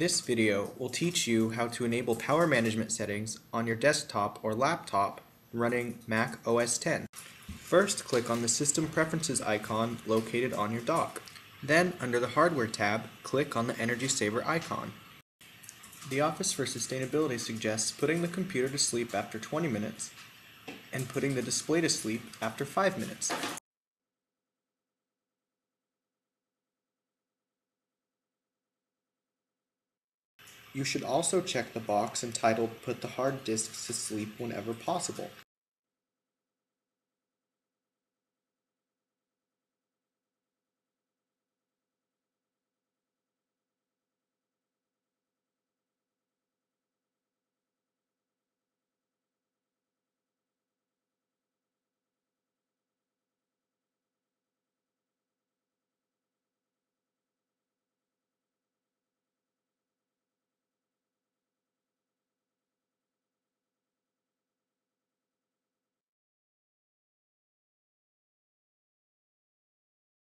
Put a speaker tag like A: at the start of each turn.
A: This video will teach you how to enable power management settings on your desktop or laptop running Mac OS X. First, click on the System Preferences icon located on your dock. Then, under the Hardware tab, click on the Energy Saver icon. The Office for Sustainability suggests putting the computer to sleep after 20 minutes and putting the display to sleep after 5 minutes. You should also check the box entitled Put the hard disks to sleep whenever possible.